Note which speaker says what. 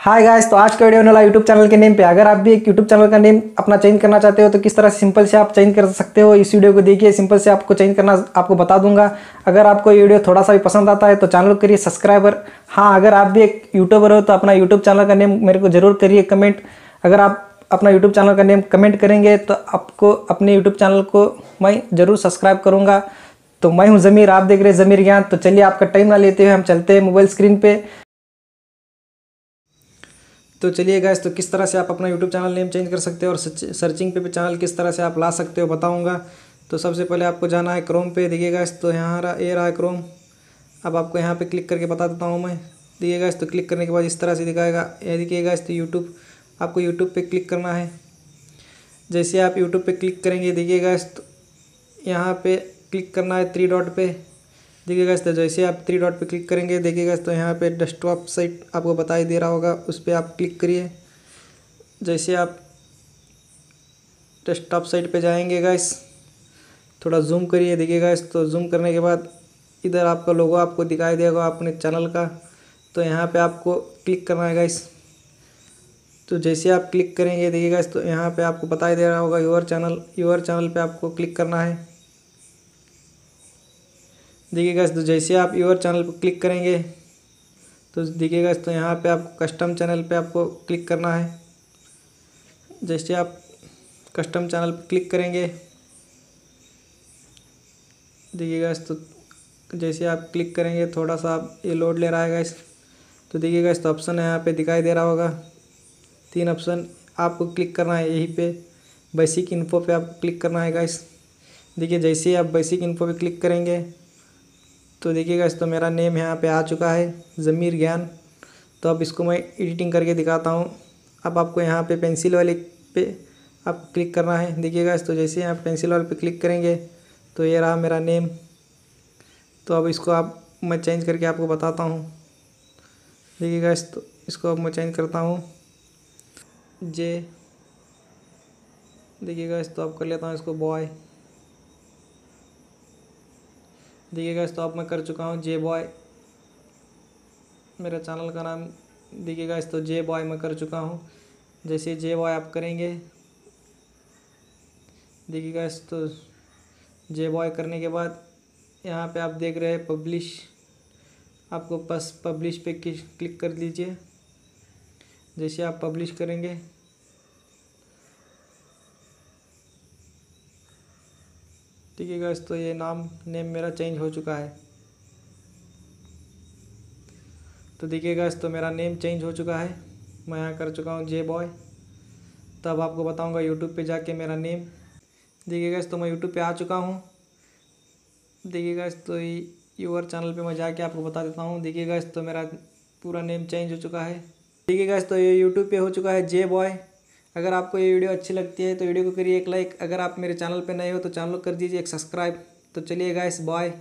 Speaker 1: Hi guys तो आज का वीडियो होने वाला यूट्यूब चैनल के नेम पे अगर आप भी एक यूट्यूब चैनल का नेम अपना चेंज करना चाहते हो तो किस तरह सिंपल से आप चेंज कर सकते हो, इस वीडियो को देखिए सिंपल से आपको चेंज करना, आपको बता दूँगा। अगर आपको ये वीडियो थोड़ा सा भी पसंद आता है तो चैनल को करिए सब्सक्राइबर हाँ अगर आप भी एक यूट्यूबर हो तो अपना यूट्यूब चैनल का नेम मेरे को ज़रूर करिए कमेंट अगर आप अपना यूट्यूब चैनल का नेम कमेंट करेंगे तो आपको अपने यूट्यूब चैनल को मैं ज़रूर सब्सक्राइब करूँगा। तो मैं हूँ ज़मीर, आप देख रहे हैं ज़मीर ज्ञान। तो चलिए आपका टाइम ना लेते हुए हम चलते हैं मोबाइल स्क्रीन पे। तो चलिए गैस तो किस तरह से आप अपना यूट्यूब चैनल नेम चेंज कर सकते हो और सर्चिंग पे, भी चैनल किस तरह से आप ला सकते हो बताऊँगा। तो सबसे पहले आपको जाना है क्रोम पे देखिए गैस तो यहाँ रहा ये रहा है क्रोम अब आपको यहाँ पे क्लिक करके बता देता हूँ मैं। देखिए गैस तो क्लिक करने के बाद इस तरह से दिखाएगा। ये देखिए गैस तो यूट्यूब आपको यूट्यूब पे क्लिक करना है। जैसे आप यूट्यूब पे क्लिक करेंगे देखिए गैस तो यहाँ पे क्लिक करना है थ्री डॉट पे। देखिएगा इस तो जैसे आप थ्री डॉट पे क्लिक करेंगे, देखिएगा इस तो यहाँ पे डेस्कटॉप साइट आपको बताई दे रहा होगा, उस पर आप क्लिक करिए। जैसे आप डेस्कटॉप साइट पे जाएँगे गैस थोड़ा जूम करिए, देखिएगा इस तो जूम करने के बाद इधर आपका लोगो आपको दिखाई देगा अपने चैनल का। तो यहाँ पे आपको क्लिक करना है गैस तो जैसे आप क्लिक करेंगे, देखिएगा गैस तो यहाँ पे आपको बताई दे रहा होगा यूर चैनल यूर चैनल पे आपको क्लिक करना है। देखिएगा तो जैसे आप योर चैनल पर क्लिक करेंगे तो देखिएगा तो यहाँ पे आपको कस्टम चैनल पे आपको क्लिक करना है। जैसे आप कस्टम चैनल पर क्लिक करेंगे देखिएगा तो जैसे आप क्लिक करेंगे, थोड़ा सा आप ये लोड ले रहा है गैस तो देखिएगा तो ऑप्शन यहाँ पे दिखाई दे रहा होगा। तीन ऑप्शन आपको क्लिक करना है, यहीं पे बेसिक इन्फो पे आपको क्लिक करना है गैस देखिए जैसे ही आप बेसिक इन्फो पे क्लिक करेंगे तो देखिएगा, इस तो मेरा नेम यहाँ पे आ चुका है ज़मीर ज्ञान तो अब इसको मैं एडिटिंग करके दिखाता हूँ। अब आपको यहाँ पे पेंसिल वाले पे आप क्लिक करना है। देखिएगा, इस तो जैसे आप पेंसिल वाले पे क्लिक करेंगे तो ये रहा मेरा नेम तो अब इसको आप, मैं चेंज करके आपको बताता हूँ। देखिएगा, इस तो इसको अब मैं चेंज करता हूँ। जे देखिएगा, इस तो आप कर लेता हूँ इसको बॉय देखिएगा इस तो अब मैं कर चुका हूँ जे बॉय मेरे चैनल का नाम देखिएगा इस तो जे बॉय मैं कर चुका हूँ। जैसे जे बॉय आप करेंगे देखिएगा इस तो जे बॉय करने के बाद यहाँ पे आप देख रहे हैं पब्लिश आपको बस पब्लिश पे क्लिक कर लीजिए जैसे आप पब्लिश करेंगे ठीक है गैस तो ये नाम नेम मेरा चेंज हो चुका है। तो देखिए गैस तो मेरा नेम चेंज हो चुका है। मैं यहाँ कर चुका हूँ जे बॉय तब आपको बताऊँगा यूट्यूब पे जाके मेरा नेम देखिए गैस तो मैं यूट्यूब पे आ चुका हूँ। देखिए गैस तो यूर चैनल पे मैं जाके आपको बता देता हूँ। देखिए गैस तो मेरा पूरा नेम चेंज हो चुका है। देखिए गैस तो ये यूट्यूब पे हो चुका है जे बॉय अगर आपको ये वीडियो अच्छी लगती है तो वीडियो को करिए एक लाइक। अगर आप मेरे चैनल पर नए हो तो चैनल को कर दीजिए एक सब्सक्राइब। तो चलिए गाइस बॉय